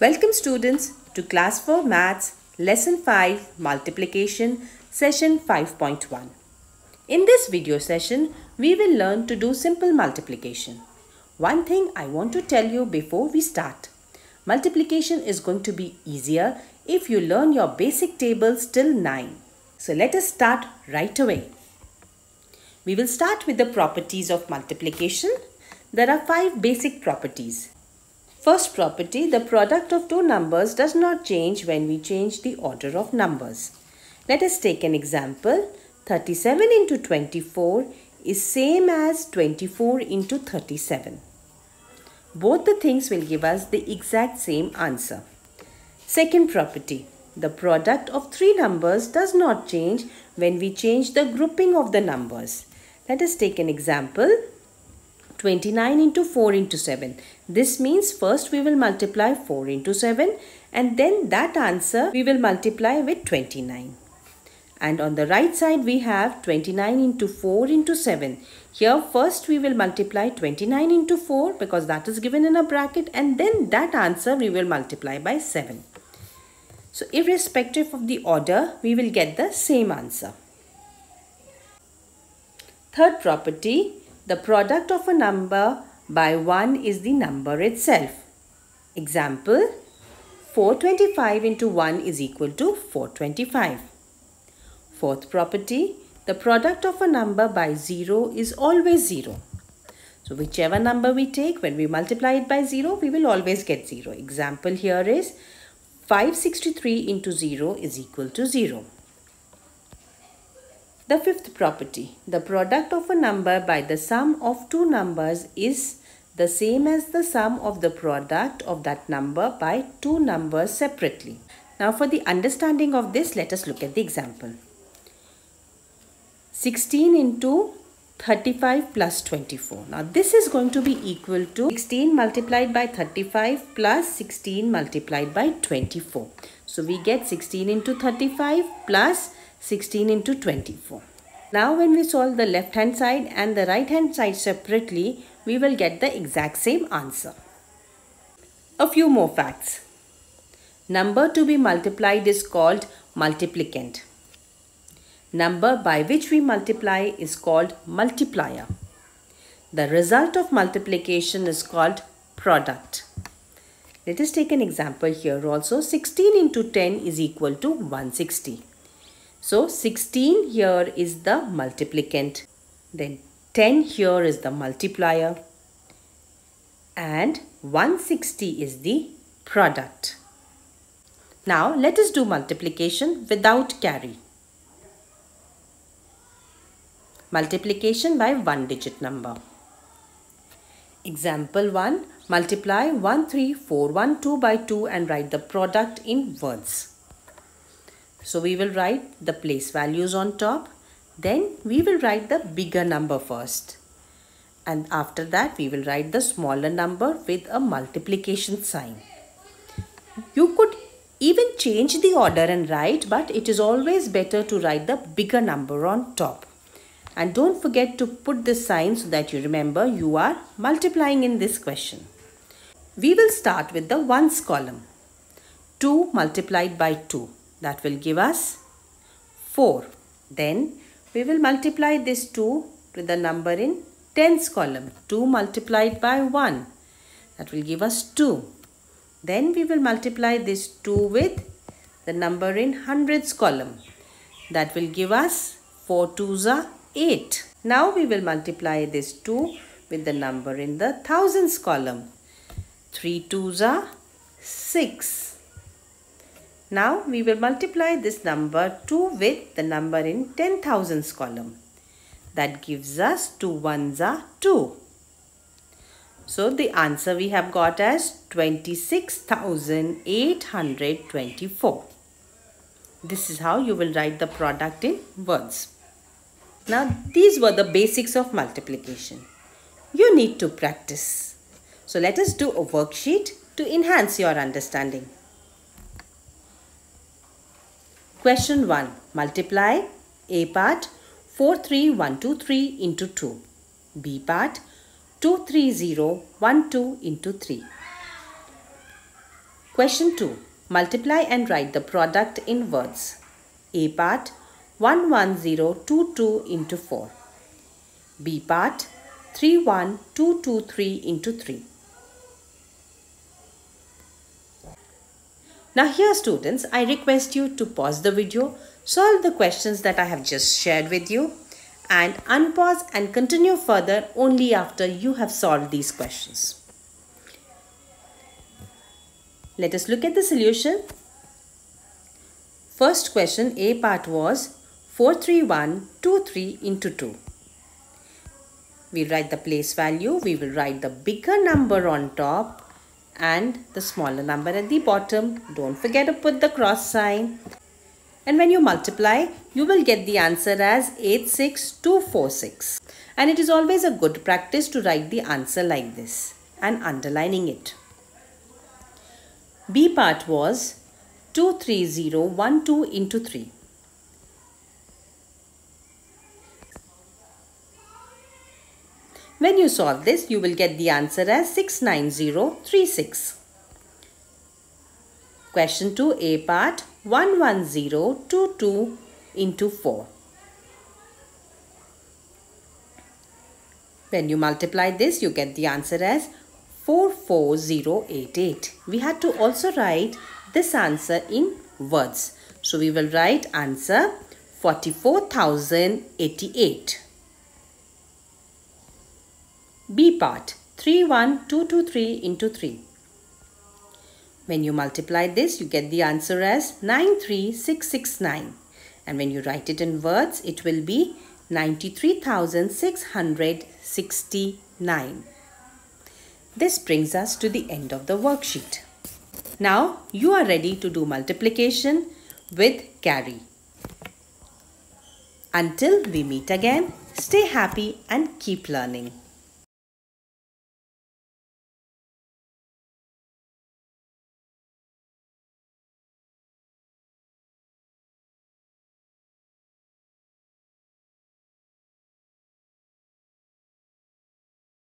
Welcome students to class 4 maths lesson 5 multiplication session 5.1. In this video session we will learn to do simple multiplication. One thing I want to tell you before we start. Multiplication is going to be easier if you learn your basic tables till 9. So let us start right away. We will start with the properties of multiplication. There are five basic properties. First property, the product of two numbers does not change when we change the order of numbers. Let us take an example. 37 into 24 is same as 24 into 37. Both the things will give us the exact same answer. Second property, the product of three numbers does not change when we change the grouping of the numbers. Let us take an example. 29 into 4 into 7. This means first we will multiply 4 into 7 and then that answer we will multiply with 29. And on the right side we have 29 into 4 into 7. Here first we will multiply 29 into 4 because that is given in a bracket and then that answer we will multiply by 7. So irrespective of the order we will get the same answer. Third property, the product of a number by 1 is the number itself. Example, 425 into 1 is equal to 425. Fourth property, the product of a number by 0 is always 0. So whichever number we take, when we multiply it by 0, we will always get 0. Example here is 563 into 0 is equal to 0. The fifth property, the product of a number by the sum of two numbers is the same as the sum of the product of that number by two numbers separately. Now for the understanding of this, let us look at the example. 16 into 35 plus 24. Now this is going to be equal to 16 multiplied by 35 plus 16 multiplied by 24. So we get 16 into 35 plus 16 into 24. Now when we solve the left hand side and the right hand side separately, we will get the exact same answer. A few more facts. Number to be multiplied is called multiplicand. Number by which we multiply is called multiplier. The result of multiplication is called product. Let us take an example here also. 16 into 10 is equal to 160. So 16 here is the multiplicand. Then 10 here is the multiplier. And 160 is the product. Now let us do multiplication without carry. Multiplication by one digit number. Example 1. Multiply 13412 by 2 and write the product in words. So we will write the place values on top. Then we will write the bigger number first. And after that we will write the smaller number with a multiplication sign. You could even change the order and write but it is always better to write the bigger number on top. And don't forget to put this sign so that you remember you are multiplying in this question. We will start with the ones column. 2 multiplied by 2 that will give us 4. Then we will multiply this 2 with the number in tens column. 2 multiplied by 1 that will give us 2. Then we will multiply this 2 with the number in hundreds column. That will give us 4 twos are 8. Now we will multiply this 2 with the number in the thousands column. 3 twos are 6. Now we will multiply this number 2 with the number in 10,000s column. That gives us 2 ones are 2. So the answer we have got as 26,824. This is how you will write the product in words. Now these were the basics of multiplication. You need to practice. So let us do a worksheet to enhance your understanding. Question 1. Multiply A part 43123 into 2. B part 23012 into 3. Question 2. Multiply and write the product in words. A part 11022 into 4. B part 31223 into 3. Now here students, I request you to pause the video, solve the questions that I have just shared with you and unpause and continue further only after you have solved these questions. Let us look at the solution. First question A part was 43123 into 2. We write the place value, we will write the bigger number on top and the smaller number at the bottom. Don't forget to put the cross sign. And when you multiply, you will get the answer as 86246. And it is always a good practice to write the answer like this and underlining it. B part was 23012 into 3. When you solve this, you will get the answer as 69036. Question 2 A part 11022 into 4. When you multiply this, you get the answer as 44088. We had to also write this answer in words. So we will write answer 44,088. B part 31223 into 3. When you multiply this, you get the answer as 93669. And when you write it in words, it will be 93,669. This brings us to the end of the worksheet. Now you are ready to do multiplication with carry. Until we meet again, stay happy and keep learning.